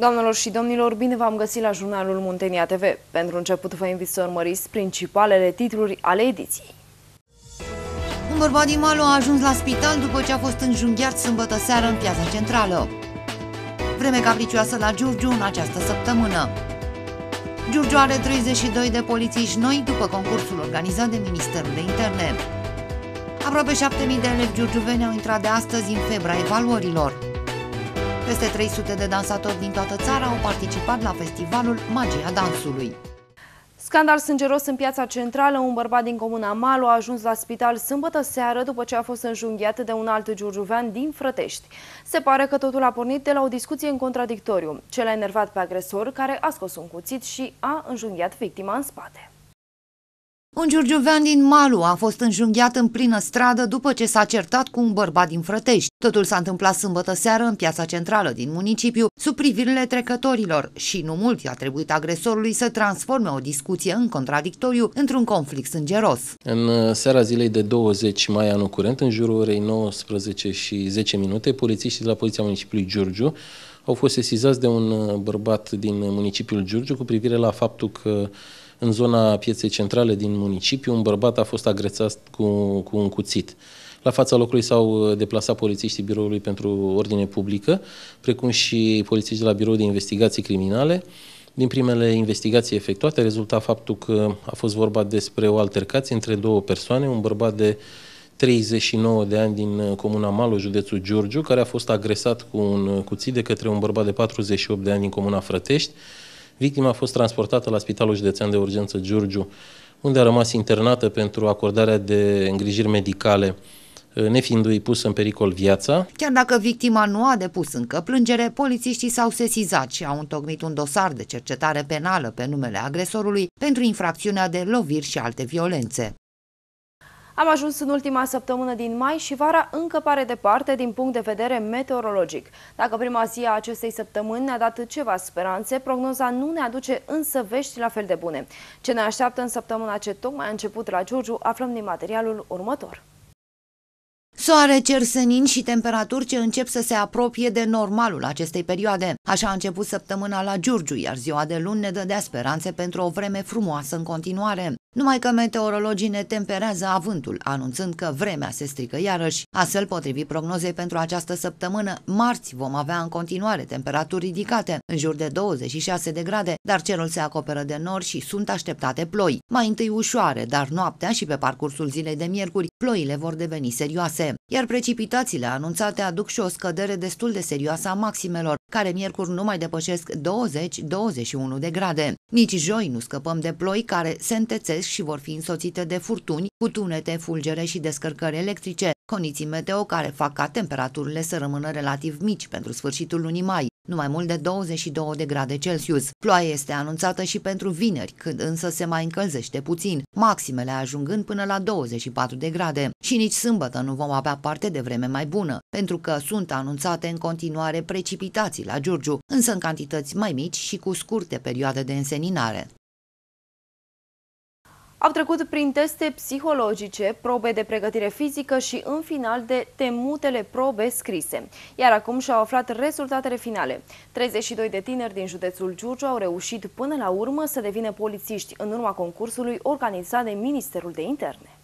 Doamnelor și domnilor, bine v-am găsit la jurnalul Muntenia TV. Pentru început vă invit să urmăriți principalele titluri ale ediției. Un bărbat din Malu a ajuns la spital după ce a fost înjunghiat sâmbătă seară în piața centrală. Vreme capricioasă la Giurgiu în această săptămână. Giurgiu are 32 de polițiști noi după concursul organizat de Ministerul de Interne. Aproape 7.000 de elevi giurgiuveni au intrat de astăzi în febra evaluărilor. Peste 300 de dansatori din toată țara au participat la festivalul Magia Dansului. Scandal sângeros în piața centrală, un bărbat din comuna Malu a ajuns la spital sâmbătă seară după ce a fost înjunghiat de un alt giurgiuvean din Frătești. Se pare că totul a pornit de la o discuție în contradictoriu. Cel a enervat pe agresor care a scos un cuțit și a înjunghiat victima în spate. Un giurgiuvean din Malu a fost înjunghiat în plină stradă după ce s-a certat cu un bărbat din Frătești. Totul s-a întâmplat sâmbătă seară în piața centrală din municipiu, sub privirile trecătorilor și nu mult i-a trebuit agresorului să transforme o discuție în contradictoriu într-un conflict sângeros. În uh, seara zilei de 20 mai anul curent, în jurul orei 19 și 10 minute, polițiștii de la Poliția Municipiului Giurgiu au fost sesizați de un uh, bărbat din municipiul Giurgiu cu privire la faptul că în zona pieței centrale din municipiu, un bărbat a fost agresat cu, cu un cuțit. La fața locului s-au uh, deplasat polițiștii Biroului pentru Ordine Publică, precum și polițiștii de la Biroul de Investigații Criminale. Din primele investigații efectuate rezulta faptul că a fost vorba despre o altercație între două persoane, un bărbat de 39 de ani din uh, comuna Malu, județul Giurgiu, care a fost agresat cu un uh, cuțit de către un bărbat de 48 de ani din comuna Frătești, Victima a fost transportată la Spitalul Județean de Urgență Giurgiu, unde a rămas internată pentru acordarea de îngrijiri medicale, nefiindu-i pus în pericol viața. Chiar dacă victima nu a depus încă plângere, polițiștii s-au sesizat și au întocmit un dosar de cercetare penală pe numele agresorului pentru infracțiunea de loviri și alte violențe. Am ajuns în ultima săptămână din mai și vara încă pare departe din punct de vedere meteorologic. Dacă prima zi a acestei săptămâni ne-a dat ceva speranțe, prognoza nu ne aduce însă vești la fel de bune. Ce ne așteaptă în săptămâna ce tocmai a început la Giurgiu, aflăm din materialul următor. Soare, cer senin și temperaturi ce încep să se apropie de normalul acestei perioade. Așa a început săptămâna la Giurgiu, iar ziua de luni ne dădea speranțe pentru o vreme frumoasă în continuare. Numai că meteorologii ne temperează avântul, anunțând că vremea se strică iarăși. Astfel, potrivit prognozei pentru această săptămână, marți vom avea în continuare temperaturi ridicate, în jur de 26 de grade, dar cerul se acoperă de nori și sunt așteptate ploi. Mai întâi ușoare, dar noaptea și pe parcursul zilei de miercuri, ploile vor deveni serioase. Iar precipitațiile anunțate aduc și o scădere destul de serioasă a maximelor, care miercuri nu mai depășesc 20-21 de grade. Nici joi nu scăpăm de ploi care se întețesc și vor fi însoțite de furtuni, cu tunete, fulgere și descărcări electrice, condiții meteo care fac ca temperaturile să rămână relativ mici pentru sfârșitul lunii mai, nu mai mult de 22 de grade Celsius. Ploaia este anunțată și pentru vineri, când însă se mai încălzește puțin, maximele ajungând până la 24 de grade. Și nici sâmbătă nu vom avea parte de vreme mai bună, pentru că sunt anunțate în continuare precipitații la Giurgiu, însă în cantități mai mici și cu scurte perioade de înseninare. Au trecut prin teste psihologice, probe de pregătire fizică și, în final, de temutele probe scrise. Iar acum și-au aflat rezultatele finale. 32 de tineri din județul Giurgiu au reușit până la urmă să devină polițiști în urma concursului organizat de Ministerul de Interne.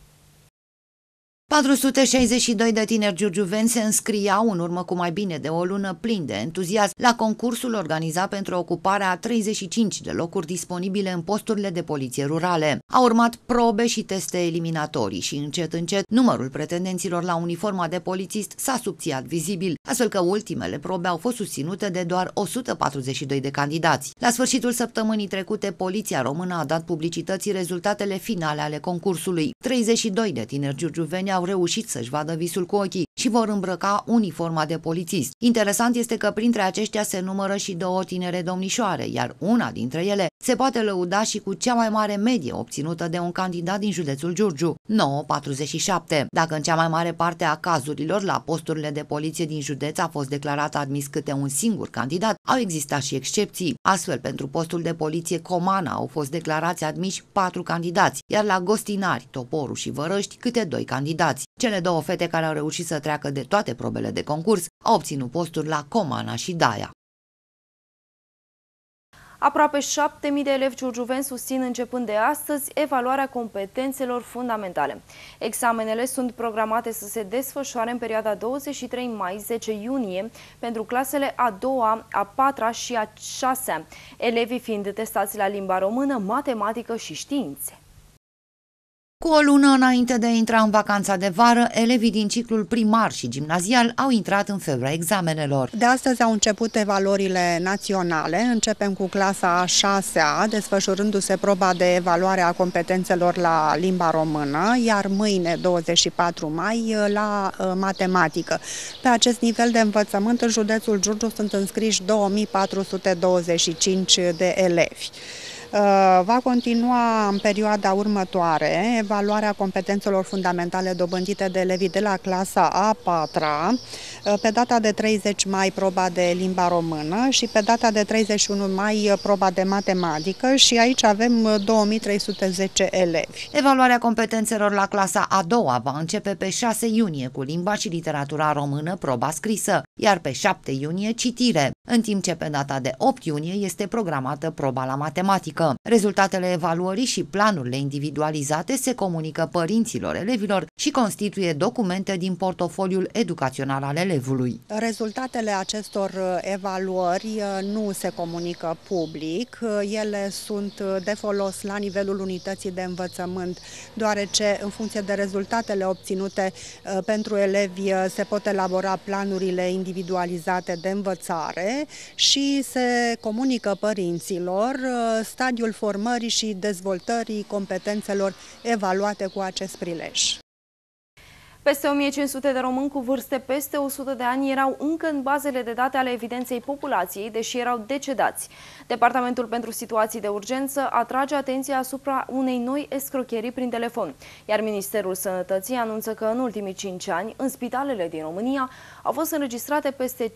462 de tineri giurgiuveni se înscriau în urmă cu mai bine de o lună plin de entuziasm la concursul organizat pentru ocuparea a 35 de locuri disponibile în posturile de poliție rurale. Au urmat probe și teste eliminatorii și încet încet numărul pretendenților la uniforma de polițist s-a subțiat vizibil, astfel că ultimele probe au fost susținute de doar 142 de candidați. La sfârșitul săptămânii trecute, Poliția Română a dat publicității rezultatele finale ale concursului. 32 de tineri giurgiuveni au reușit să-și vadă visul cu ochii și vor îmbrăca uniforma de polițist. Interesant este că printre aceștia se numără și două tinere domnișoare, iar una dintre ele se poate lăuda și cu cea mai mare medie obținută de un candidat din județul Giurgiu, 9,47. Dacă în cea mai mare parte a cazurilor la posturile de poliție din județ a fost declarat admis câte un singur candidat, au existat și excepții. Astfel, pentru postul de poliție Comana au fost declarați admiși patru candidați, iar la Gostinari, Toporu și Vărăști câte doi candidați. Cele două fete care au reușit să treacă de toate probele de concurs au obținut posturi la Comana și Daia. Aproape 7.000 de elevi giurgiuveni susțin începând de astăzi evaluarea competențelor fundamentale. Examenele sunt programate să se desfășoare în perioada 23 mai-10 iunie pentru clasele a doua, a patra și a șasea, elevii fiind testați la limba română, matematică și științe. Cu o lună înainte de a intra în vacanța de vară, elevii din ciclul primar și gimnazial au intrat în febra examenelor. De astăzi au început evaluările naționale. Începem cu clasa a 6-a, desfășurându-se proba de evaluare a competențelor la limba română, iar mâine, 24 mai, la uh, matematică. Pe acest nivel de învățământ, în județul Giurgiu sunt înscriși 2425 de elevi. Uh, va continua în perioada următoare evaluarea competențelor fundamentale dobândite de elevii de la clasa a 4 uh, pe data de 30 mai proba de limba română și pe data de 31 mai uh, proba de matematică și aici avem 2310 elevi. Evaluarea competențelor la clasa a doua va începe pe 6 iunie cu limba și literatura română proba scrisă, iar pe 7 iunie citire, în timp ce pe data de 8 iunie este programată proba la matematică practică. Rezultatele evaluării și planurile individualizate se comunică părinților elevilor și constituie documente din portofoliul educațional al elevului. Rezultatele acestor uh, evaluări uh, nu se comunică public, uh, ele sunt de folos la nivelul unității de învățământ, deoarece în funcție de rezultatele obținute pentru elevi se pot elabora planurile individualizate de învățare și se comunică părinților stadiul stadiul formării și dezvoltării competențelor evaluate cu acest prilej. Peste 1500 de români cu vârste peste 100 de ani erau încă în bazele de date ale evidenței populației, deși erau decedați. Departamentul pentru situații de urgență atrage atenția asupra unei noi escrocherii prin telefon, iar Ministerul Sănătății anunță că în ultimii 5 ani, în spitalele din România, au fost înregistrate peste 57.000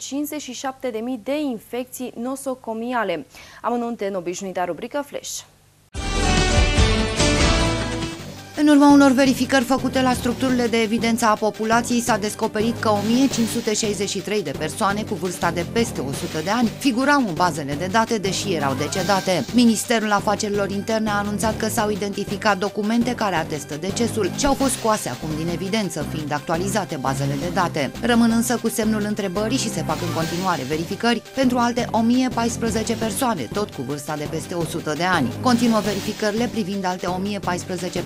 de infecții nosocomiale. Amănunte în obișnuita rubrică Flash. În urma unor verificări făcute la structurile de evidență a populației s-a descoperit că 1563 de persoane cu vârsta de peste 100 de ani figurau în bazele de date, deși erau decedate. Ministerul Afacerilor Interne a anunțat că s-au identificat documente care atestă decesul și au fost scoase acum din evidență, fiind actualizate bazele de date. Rămân însă cu semnul întrebării și se fac în continuare verificări pentru alte 1014 persoane, tot cu vârsta de peste 100 de ani. Continuă verificările privind alte 1014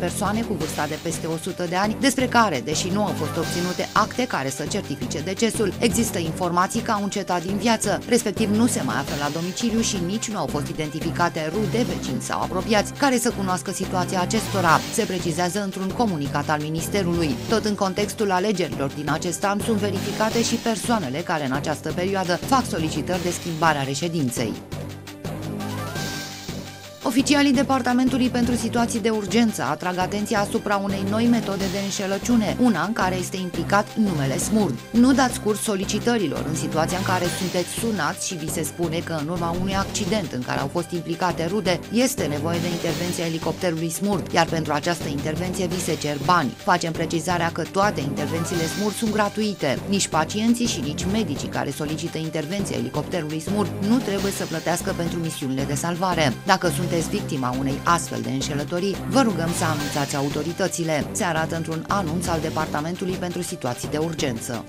persoane cu vârsta de peste 100 de ani, despre care, deși nu au fost obținute acte care să certifice decesul, există informații că au încetat din viață, respectiv nu se mai află la domiciliu și nici nu au fost identificate rude, vecini sau apropiați care să cunoască situația acestora, se precizează într-un comunicat al Ministerului. Tot în contextul alegerilor din acest an sunt verificate și persoanele care în această perioadă fac solicitări de schimbare a reședinței. Oficialii Departamentului pentru Situații de Urgență atrag atenția asupra unei noi metode de înșelăciune, una în care este implicat numele smurd. Nu dați curs solicitărilor în situația în care sunteți sunați și vi se spune că în urma unui accident în care au fost implicate rude, este nevoie de intervenția elicopterului smurd, iar pentru această intervenție vi se cer bani. Facem precizarea că toate intervențiile smurd sunt gratuite. Nici pacienții și nici medicii care solicită intervenția elicopterului smurd nu trebuie să plătească pentru misiunile de salvare. Dacă sunteți sunteți victima unei astfel de înșelătorii, vă rugăm să anunțați autoritățile. Se arată într-un anunț al Departamentului pentru Situații de Urgență.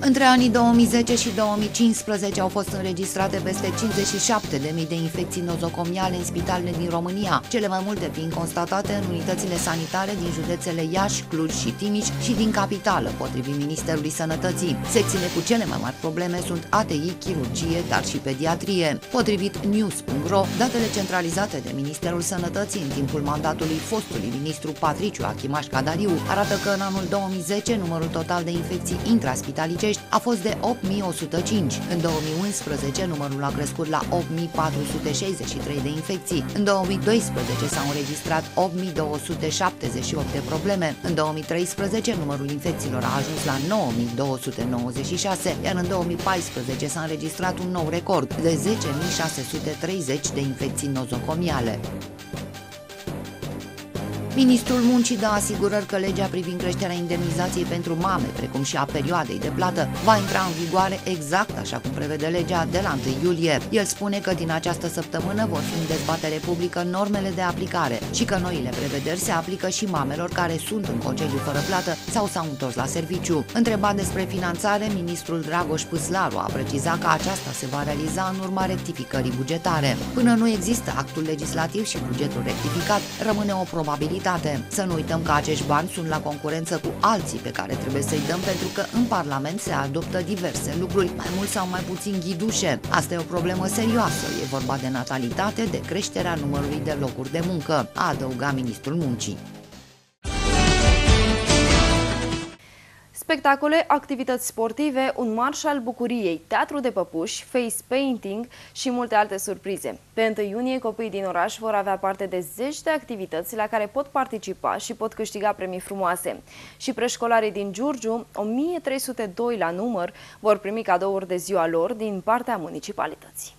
Între anii 2010 și 2015 au fost înregistrate peste 57.000 de infecții nozocomiale în spitalele din România, cele mai multe fiind constatate în unitățile sanitare din județele Iași, Cluj și Timiș și din capitală, potrivit Ministerului Sănătății. Secțiile cu cele mai mari probleme sunt ATI, chirurgie, dar și pediatrie. Potrivit news.ro, datele centralizate de Ministerul Sănătății în timpul mandatului fostului ministru Patriciu Achimaș Cadariu arată că în anul 2010 numărul total de infecții intraspitalicești București a fost de 8105. În 2011 numărul a crescut la 8463 de infecții. În 2012 s-au înregistrat 8278 de probleme. În 2013 numărul infecțiilor a ajuns la 9296, iar în 2014 s-a înregistrat un nou record de 10.630 de infecții nozocomiale. Ministrul Muncii dă asigurări că legea privind creșterea indemnizației pentru mame, precum și a perioadei de plată, va intra în vigoare exact așa cum prevede legea de la 1 iulie. El spune că din această săptămână vor fi în dezbatere publică normele de aplicare și că noile prevederi se aplică și mamelor care sunt în concediu fără plată sau s-au întors la serviciu. Întrebat despre finanțare, ministrul Dragoș Păslaru a precizat că aceasta se va realiza în urma rectificării bugetare. Până nu există actul legislativ și bugetul rectificat, rămâne o probabilitate. Să nu uităm că acești bani sunt la concurență cu alții pe care trebuie să-i dăm pentru că în Parlament se adoptă diverse lucruri, mai mult sau mai puțin ghidușe. Asta e o problemă serioasă. E vorba de natalitate, de creșterea numărului de locuri de muncă, a adăugat ministrul muncii. Spectacole, activități sportive, un marș al bucuriei, teatru de păpuși, face painting și multe alte surprize. Pe 1 iunie, copiii din oraș vor avea parte de zeci de activități la care pot participa și pot câștiga premii frumoase. Și preșcolarii din Giurgiu, 1302 la număr, vor primi cadouri de ziua lor din partea municipalității.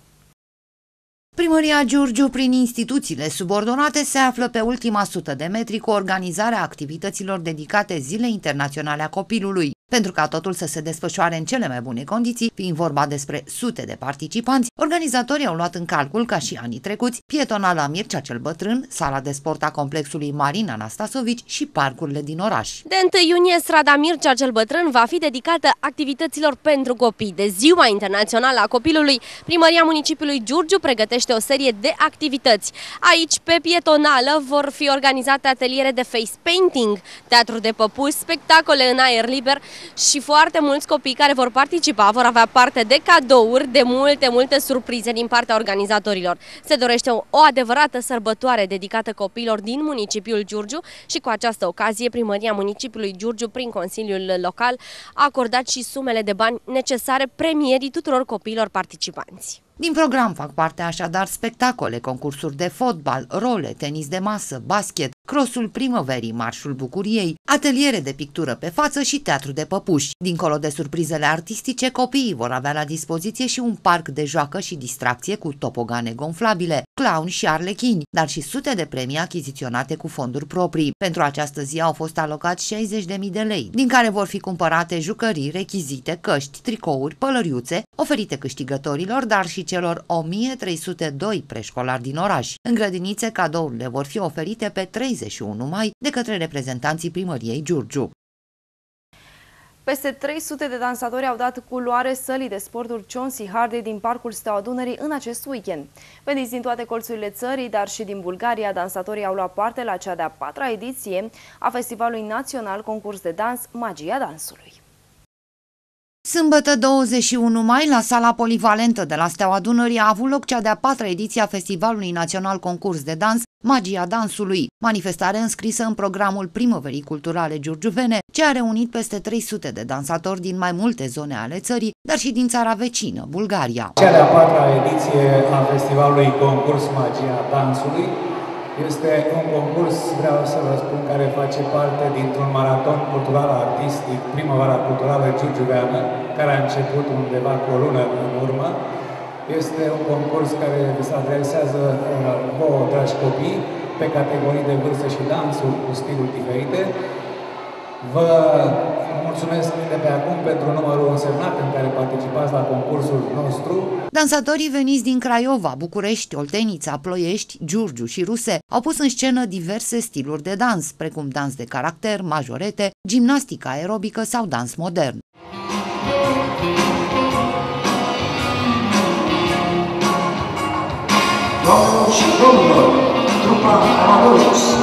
Primăria Giurgiu, prin instituțiile subordonate, se află pe ultima sută de metri cu organizarea activităților dedicate Zilei Internaționale a Copilului. Pentru ca totul să se desfășoare în cele mai bune condiții, fiind vorba despre sute de participanți, organizatorii au luat în calcul, ca și anii trecuți, pietonala Mircea cel Bătrân, sala de sport a complexului Marina Anastasovici și parcurile din oraș. De 1 iunie, strada Mircea cel Bătrân va fi dedicată activităților pentru copii. De Ziua Internațională a Copilului, Primăria Municipiului Giurgiu pregătește o serie de activități. Aici, pe pietonală, vor fi organizate ateliere de face painting, teatru de păpuși, spectacole în aer liber, și foarte mulți copii care vor participa vor avea parte de cadouri, de multe, multe surprize din partea organizatorilor. Se dorește o, o adevărată sărbătoare dedicată copiilor din municipiul Giurgiu și cu această ocazie Primăria Municipiului Giurgiu prin Consiliul Local a acordat și sumele de bani necesare premierii tuturor copiilor participanți. Din program fac parte așadar spectacole, concursuri de fotbal, role, tenis de masă, basket, crossul primăverii, marșul bucuriei, ateliere de pictură pe față și teatru de păpuși. Dincolo de surprizele artistice, copiii vor avea la dispoziție și un parc de joacă și distracție cu topogane gonflabile, clown și arlechini, dar și sute de premii achiziționate cu fonduri proprii. Pentru această zi au fost alocați 60.000 de lei, din care vor fi cumpărate jucării, rechizite, căști, tricouri, pălăriuțe, oferite câștigătorilor, dar și celor 1302 preșcolari din oraș. În grădinițe, cadourile vor fi oferite pe 31 mai de către reprezentanții primăriei Giurgiu. Peste 300 de dansatori au dat culoare sălii de sporturi Chauncey Hardy din Parcul Steaua Dunării în acest weekend. Veniți din toate colțurile țării, dar și din Bulgaria, dansatorii au luat parte la cea de-a patra ediție a Festivalului Național Concurs de Dans Magia Dansului. Sâmbătă 21 mai, la sala polivalentă de la Steaua Dunării a avut loc cea de-a patra ediție a Festivalului Național Concurs de Dans, Magia Dansului, manifestare înscrisă în programul Primăverii Culturale Giurgiuvene, ce a reunit peste 300 de dansatori din mai multe zone ale țării, dar și din țara vecină, Bulgaria. Cea de-a patra ediție a Festivalului Concurs Magia Dansului este un concurs, vreau să vă spun, care face parte dintr-un maraton cultural artistic, primăvara culturală giurgiuveană, care a început undeva cu o lună în urmă. Este un concurs care se adresează uh, vouă, dragi copii, pe categorii de vârstă și dansuri cu stiluri diferite. Vă mulțumesc de pe acum pentru numărul însemnat în care participați la concursul nostru. Dansatorii veniți din Craiova, București, Oltenița, Ploiești, Giurgiu și Ruse au pus în scenă diverse stiluri de dans, precum dans de caracter, majorete, gimnastică aerobică sau dans modern. Doamnelor și domnilor, trupa Amadeus,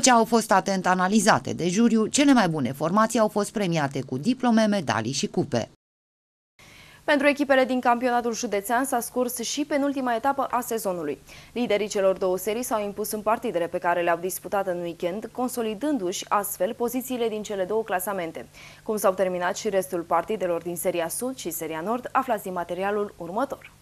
ce au fost atent analizate de juriu, cele mai bune formații au fost premiate cu diplome, medalii și cupe. Pentru echipele din campionatul județean s-a scurs și penultima etapă a sezonului. Liderii celor două serii s-au impus în partidele pe care le-au disputat în weekend, consolidându-și astfel pozițiile din cele două clasamente. Cum s-au terminat și restul partidelor din seria Sud și seria Nord, aflați din materialul următor.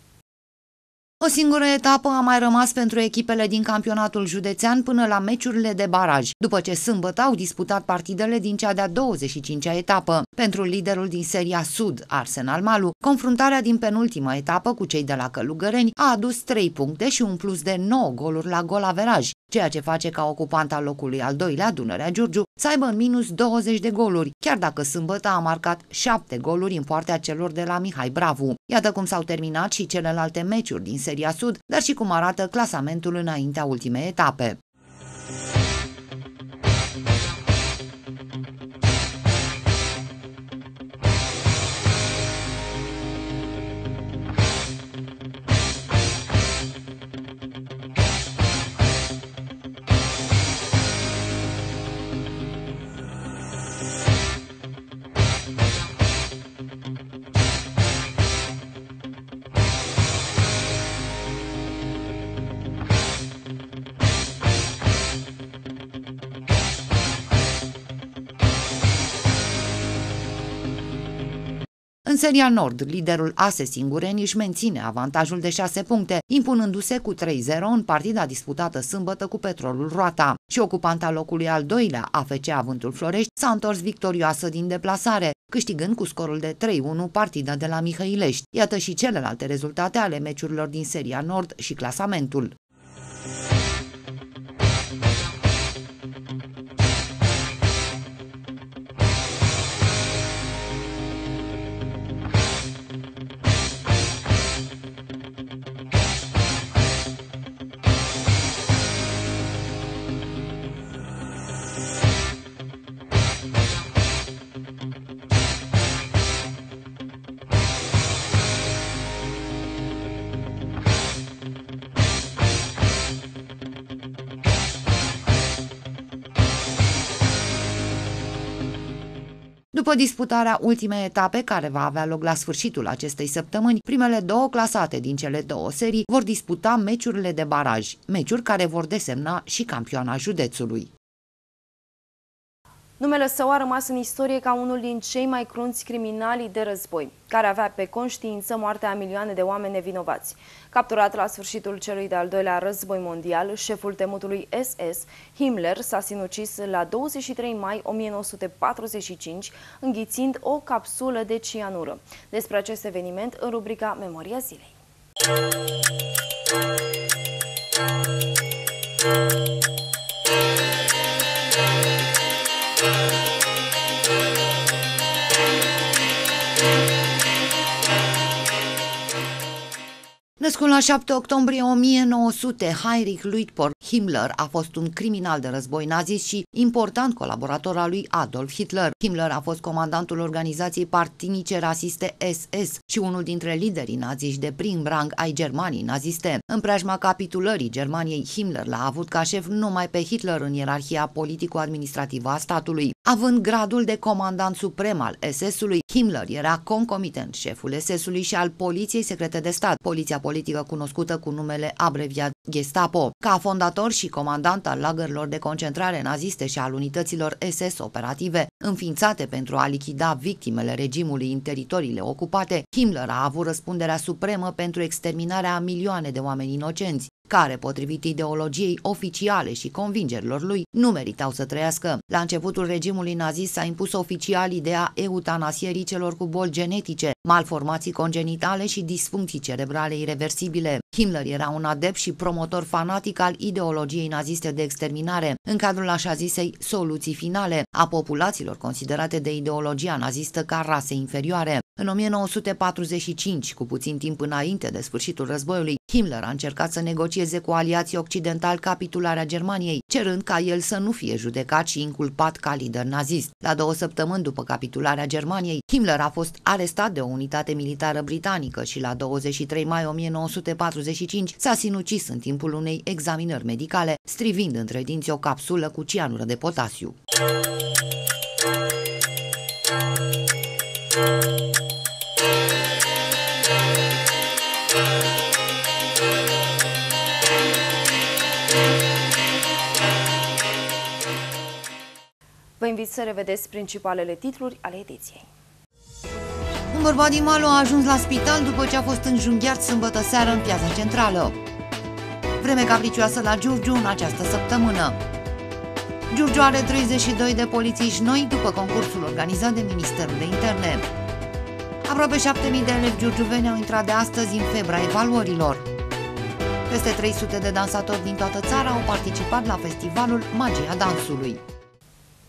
O singură etapă a mai rămas pentru echipele din campionatul județean până la meciurile de baraj, după ce sâmbătă au disputat partidele din cea de-a 25-a etapă. Pentru liderul din seria Sud, Arsenal Malu, confruntarea din penultima etapă cu cei de la Călugăreni a adus 3 puncte și un plus de 9 goluri la gol averaj, ceea ce face ca ocupanta locului al doilea, Dunărea Giurgiu, să aibă în minus 20 de goluri, chiar dacă sâmbătă a marcat 7 goluri în poartea celor de la Mihai Bravu. Iată cum s-au terminat și celelalte meciuri din seria Sud, dar și cum arată clasamentul înaintea ultimei etape. Seria Nord, liderul Ase Singureni își menține avantajul de 6 puncte, impunându-se cu 3-0 în partida disputată sâmbătă cu Petrolul Roata. Și ocupanta locului al doilea, AFC Avântul Florești, s-a întors victorioasă din deplasare, câștigând cu scorul de 3-1 partida de la Mihăilești. Iată și celelalte rezultate ale meciurilor din seria Nord și clasamentul. După disputarea ultimei etape, care va avea loc la sfârșitul acestei săptămâni, primele două clasate din cele două serii vor disputa meciurile de baraj, meciuri care vor desemna și campioana județului. Numele său a rămas în istorie ca unul din cei mai crunți criminali de război, care avea pe conștiință moartea a milioane de oameni nevinovați. Capturat la sfârșitul celui de-al doilea război mondial, șeful temutului SS, Himmler, s-a sinucis la 23 mai 1945, înghițind o capsulă de cianură. Despre acest eveniment în rubrica Memoria zilei. Născut la 7 octombrie 1900, Heinrich Luitpold Himmler a fost un criminal de război nazist și important colaborator al lui Adolf Hitler. Himmler a fost comandantul organizației partinice rasiste SS și unul dintre liderii naziști de prim rang ai Germaniei naziste. În preajma capitulării Germaniei, Himmler l-a avut ca șef numai pe Hitler în ierarhia politico-administrativă a statului. Având gradul de comandant suprem al SS-ului, Himmler era concomitent șeful SS-ului și al Poliției Secrete de Stat, poliția politică cunoscută cu numele abreviat Gestapo. Ca fondator și comandant al lagărilor de concentrare naziste și al unităților SS operative, înființate pentru a lichida victimele regimului în teritoriile ocupate, Himmler a avut răspunderea supremă pentru exterminarea a milioane de oameni inocenți care, potrivit ideologiei oficiale și convingerilor lui, nu meritau să trăiască. La începutul regimului nazist s-a impus oficial ideea eutanasierii celor cu boli genetice, malformații congenitale și disfuncții cerebrale irreversibile. Himmler era un adept și promotor fanatic al ideologiei naziste de exterminare, în cadrul așa zisei soluții finale a populațiilor considerate de ideologia nazistă ca rase inferioare. În 1945, cu puțin timp înainte de sfârșitul războiului, Himmler a încercat să negocieze cu aliații occidentali capitularea Germaniei, cerând ca el să nu fie judecat și inculpat ca lider nazist. La două săptămâni după capitularea Germaniei, Himmler a fost arestat de o unitate militară britanică și la 23 mai 1945 s-a sinucis în timpul unei examinări medicale, strivind între dinți o capsulă cu cianură de potasiu. Vă invit să revedeți principalele titluri ale ediției. Un bărbat din Malo a ajuns la spital după ce a fost înjunghiat sâmbătă seară în piața centrală. Vreme capricioasă la Giurgiu în această săptămână. Giurgiu are 32 de polițiști noi după concursul organizat de Ministerul de Interne. Aproape 7.000 de elevi giurgiuveni au intrat de astăzi în febra evaluărilor. Peste 300 de dansatori din toată țara au participat la festivalul Magia Dansului.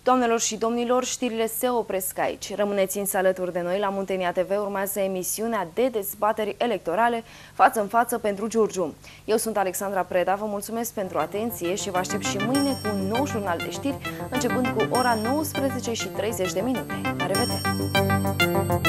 Doamnelor și domnilor, știrile se opresc aici. Rămâneți însă alături de noi. La Muntenia TV urmează emisiunea de dezbateri electorale față în față pentru Giurgiu. Eu sunt Alexandra Preda, vă mulțumesc pentru atenție și vă aștept și mâine cu un nou jurnal de știri, începând cu ora 19 și 30 de minute. La revedere!